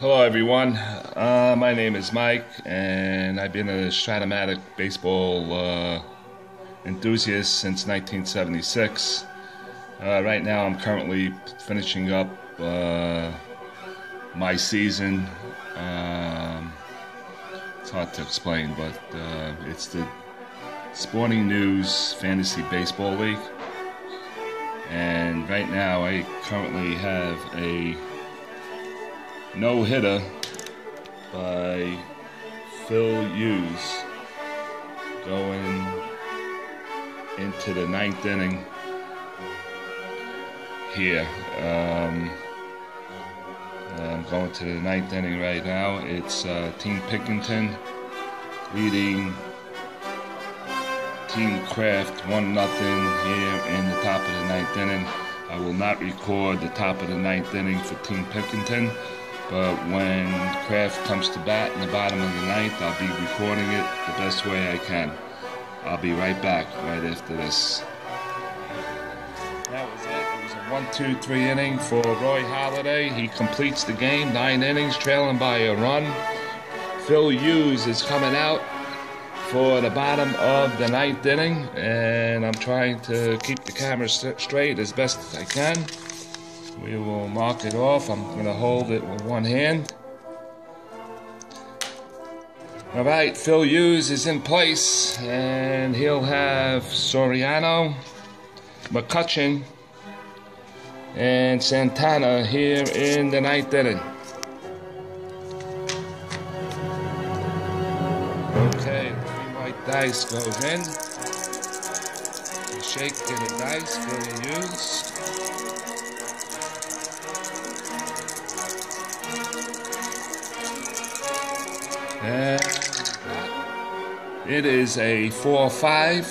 Hello, everyone. Uh, my name is Mike, and I've been a Stratomatic baseball uh, enthusiast since 1976. Uh, right now, I'm currently finishing up uh, my season. Um, it's hard to explain, but uh, it's the Sporting News Fantasy Baseball League. And right now, I currently have a no hitter by Phil Hughes going into the ninth inning here. Um, I'm going to the ninth inning right now. It's uh, Team Pickerington leading Team Kraft 1 nothing here in the top of the ninth inning. I will not record the top of the ninth inning for Team Pickerington. But when Kraft comes to bat in the bottom of the ninth, I'll be recording it the best way I can. I'll be right back right after this. That was it. It was a one, two, three inning for Roy Halladay. He completes the game, nine innings, trailing by a run. Phil Hughes is coming out for the bottom of the ninth inning, and I'm trying to keep the camera st- straight as best as I can. We will mark it off. I'm going to hold it with one hand. All right, Phil Hughes is in place, and he'll have Soriano, McCutchen, and Santana here in the ninth inning. Okay, three white dice goes in. Shake the dice, Phil Hughes. It is a 4 5.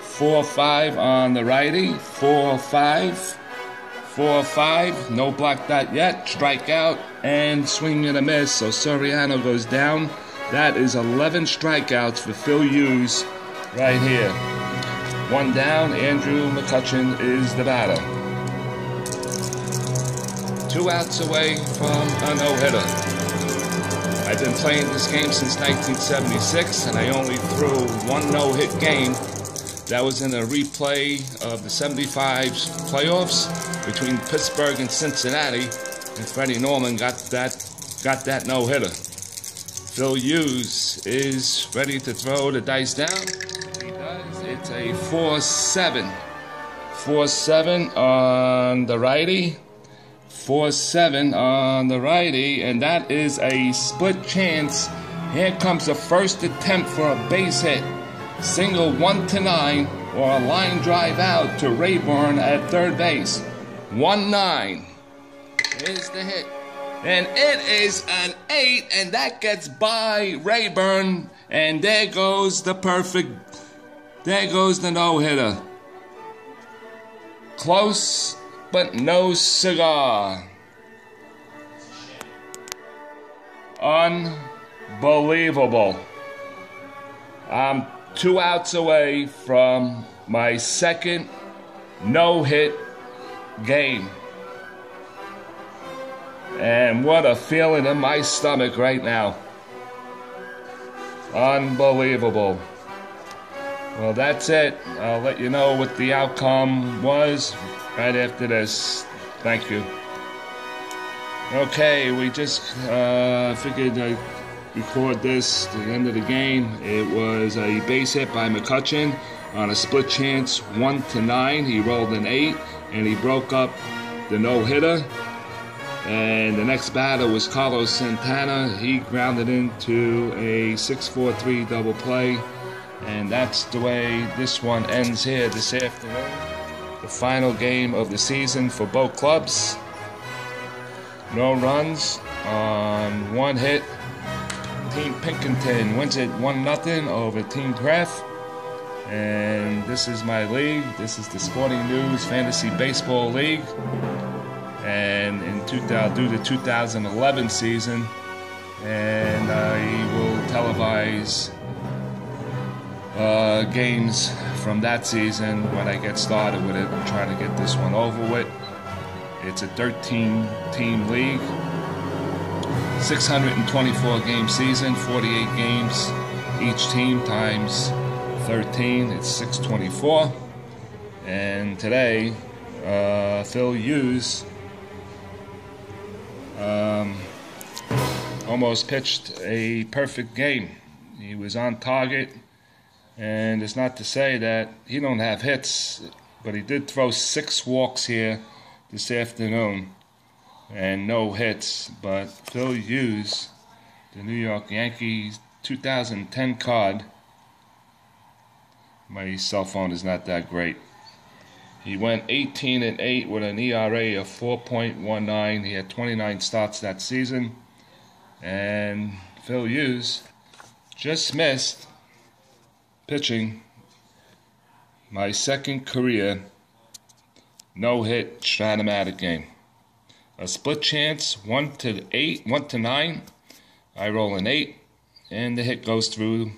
4 5 on the righty. 4 5. 4 5. No block dot yet. Strikeout and swing and a miss. So Soriano goes down. That is 11 strikeouts for Phil Hughes right here. One down. Andrew McCutchen is the batter. Two outs away from a no hitter. I've been playing this game since 1976, and I only threw one no-hit game. That was in a replay of the 75 playoffs between Pittsburgh and Cincinnati, and Freddie Norman got that got that no-hitter. Phil Hughes is ready to throw the dice down. He does. It's a 4-7. 4-7 on the righty. 4 7 on the righty, and that is a split chance. Here comes the first attempt for a base hit. Single 1 to 9, or a line drive out to Raburn at third base. 1 9 is the hit. And it is an 8, and that gets by Raburn. And there goes the perfect, there goes the no hitter. Close but no cigar. Unbelievable. I'm two outs away from my second no hit game. And what a feeling in my stomach right now. Unbelievable. Well, that's it. I'll let you know what the outcome was right after this. Thank you. Okay, we just uh, figured I'd record this the end of the game. It was a base hit by McCutchen on a split chance, one to nine. He rolled an eight, and he broke up the no hitter. And the next batter was Carlos Santana. He grounded into a 6-4-3 double play. And that's the way this one ends here this afternoon. The final game of the season for both clubs. No runs on one hit. Team Pickerington wins it 1 0 over Team Kraft. And this is my league. This is the Sporting News Fantasy Baseball League. And in 2000, due to the 2011 season, and I will televise uh, games from that season when I get started with it. I'm trying to get this one over with. It's a 13 team league. 624 game season, 48 games each team times 13, it's 624. And today, uh, Phil Hughes um, almost pitched a perfect game. He was on target, and it's not to say that he don't have hits, but he did throw six walks here this afternoon and no hits. But Phil Hughes, the New York Yankees 2010 card, my cell phone is not that great. He went 18 and 8 with an ERA of 4.19. He had 29 starts that season. And Phil Hughes just missed pitching my second career no hit Stratomatic game. A split chance, 1 to 8, 1 to 9. I roll an 8, and the hit goes through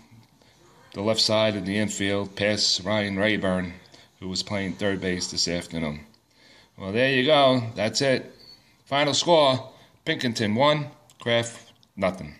the left side of the infield past Ryan Raburn, who was playing third base this afternoon. Well, there you go. That's it. Final score Pinkerton 1, Kraft nothing.